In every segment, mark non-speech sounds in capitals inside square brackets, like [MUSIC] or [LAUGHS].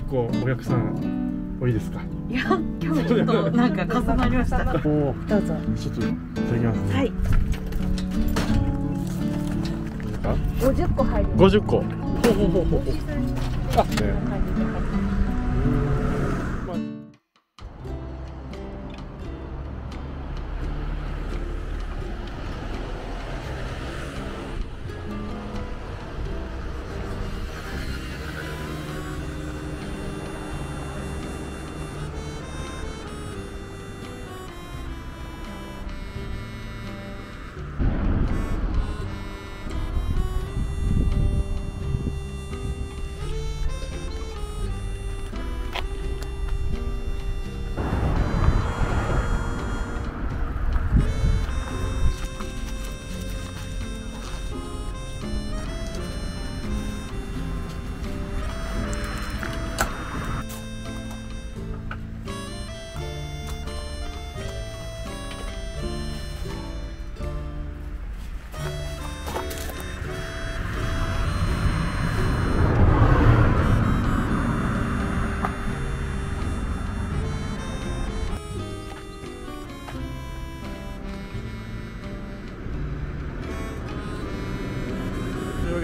結構お客さん多いですか？いや今日ちょっとなんか重なりました。[LAUGHS] おおどうぞちょっといただきますね。はい。いいですか？50個入ります。50個。ほうほうほうほう。あね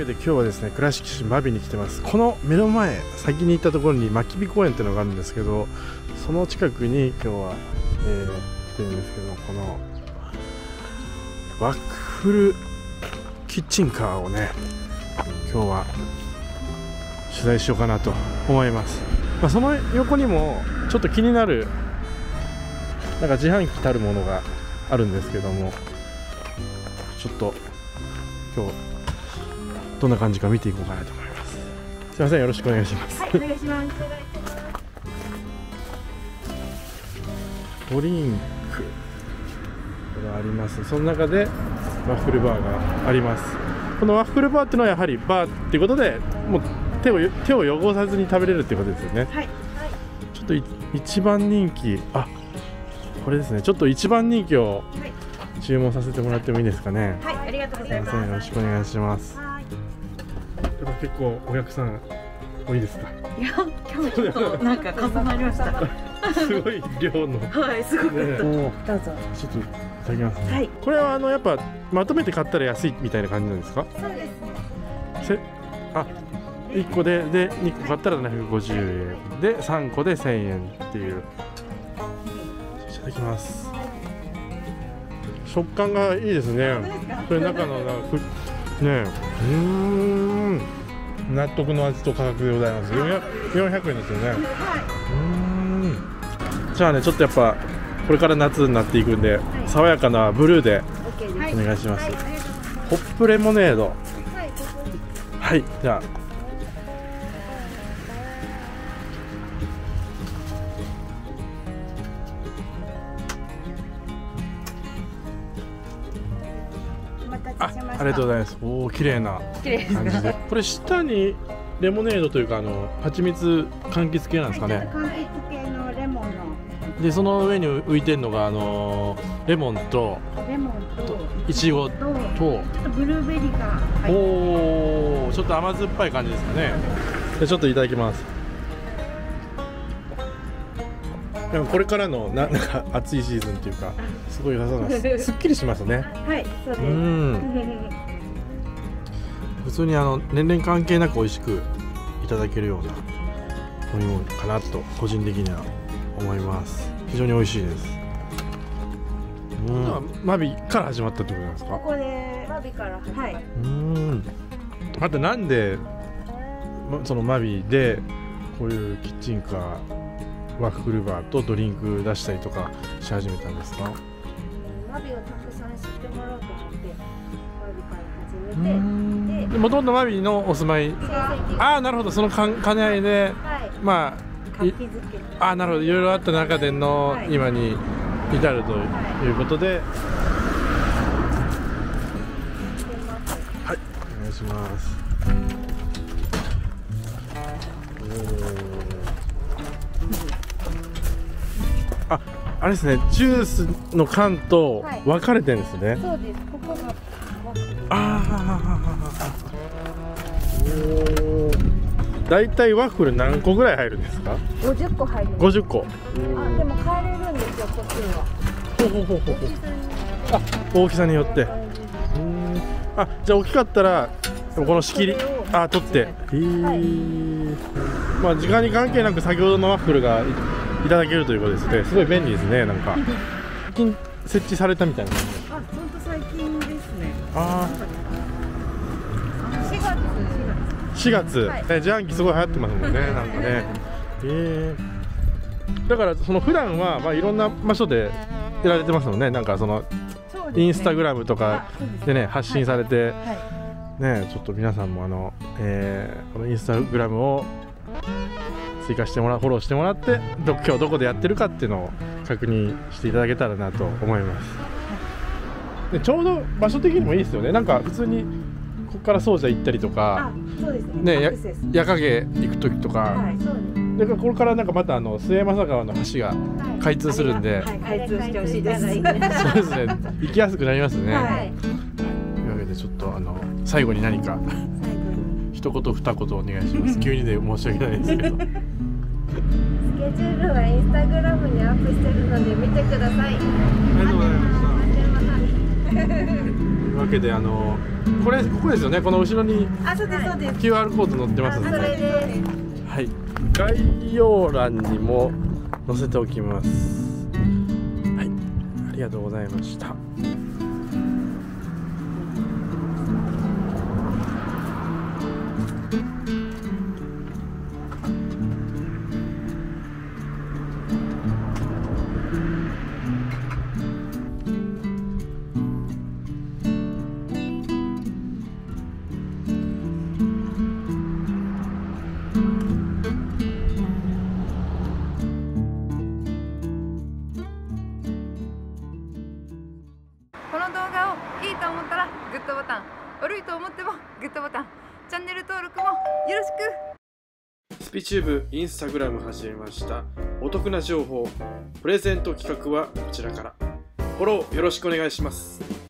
で今日はですね倉敷市真備に来てます。この目の前先に行ったところに牧火公園っていうのがあるんですけどその近くに今日は、えー、来てるんですけどこのワッフルキッチンカーをね今日は取材しようかなと思います、まあ、その横にもちょっと気になるなんか自販機たるものがあるんですけどもちょっと今日どんな感じか見ていこうかなと思います。すいませんよろしくお願いします。はいお願いします。ドリンクがあります。その中でワッフルバーがあります。このワッフルバーっていうのはやはりバーっていうことでもう手を手を汚さずに食べれるっていうことですよね。はいちょっとい一番人気。あこれですね。ちょっと一番人気を注文させてもらってもいいですかね。はいありがとうごすいまざいますせんよろしくお願いします。はいやっぱ結構お客さん多いですか？いや今日ちょっとなんか重なりました。はすごい量の、ね、いすごくちょっどうぞ。といただきますね、はい。これはあのやっぱまとめて買ったら安いみたいな感じなんですか？そうです。ねせあ1個でで2個買ったら750円。で3個で1000円っていう。いただきます。食感がいいですね。これ中のなんかふねえ。うーん。納得の味と価格でございます。400 400円ですよね。うーん。じゃあねちょっとやっぱこれから夏になっていくんで、爽やかなブルーでお願いします、はいありがとうございホップレモネード。はいじゃあ待たあせしました。ありがとうございます。おお綺麗な感じで。これ下にレモネードというかあの蜂蜜柑橘系なんですかね、柑橘系のレモンの。でその上に浮いてるのがあのーレモンとレモンといちごととちょっとブルーベリーがおおちょっと甘酸っぱい感じですかね。でちょっといただきますでもこれからのななんか暑いシーズンっていうかすごい良さそうなす [LAUGHS] すっきりしますね。はいそうです。うん。[LAUGHS] 普通にあの年齢関係なく美味しくいただけるような飲み物かなと個人的には思います。非常に美味しいです。うん。マビから始まったってことなんですか？ここでマビからはいうーんあとなんでまそのマビでこういうキッチンカーワッフルバーとドリンク出したりとかし始めたんですか？マビをたくさん知ってもらおうと思ってマビからう始めてでもともとマビのお住まいああなるほど。その兼ね合いではい。まああなるほど。いろいろあった中でのはい。今に至るということで、はい、お願いします。あ、あれですね、ジュースの缶とはい。分かれてるんですね。そうですここがああ、おー。だいたいワッフル何個ぐらい入るんですか？50個入ります。50個。あでも変えれるんですよ個数は。ほうほうほうほう大きさにあ大きさによって。あじゃあ大きかったらこの仕切りあ取って。へえ、まあ時間に関係なく先ほどのワッフルがいいただけるということですね。すごい便利ですねなんか。最近設置されたみたいな。感じあ本当最近ですね。あ4月あ4月、はい。え自販機すごい流行ってますもんねなんかね。へえだからその普段はまあいろんな場所でやられてますもんね。なんかそのインスタグラムとかでね。発信されて、はい。ねちょっと皆さんもあの、えーこのインスタグラムを追加してもらうフォローしてもらってど今日どこでやってるかっていうのを確認していただけたらなと思います。でちょうど場所的にもいいですよね。なんか普通にここから総社行ったりとかあそうですね。ねやアクセス。夜影行く時とか、はいそうでこれからなんかまたあの末政川の橋が開通するんで、はい開通してほしいです。[LAUGHS] そうですね。行きやすくなりますね、はい。というわけでちょっとあの最後に何か一言二言お願いします。急にで申し訳ないですけど。スケジュールはインスタグラムにアップしてるので見てください。ありがとうございましたわけであのこれここですよね。この後ろに QR コード載ってますんで。はい。概要欄にも載せておきます。はい。ありがとうございました悪いと思ってもグッドボタンチャンネル登録もよろしく。スピチューブインスタグラム始めました。お得な情報プレゼント企画はこちらから。フォローよろしくお願いします。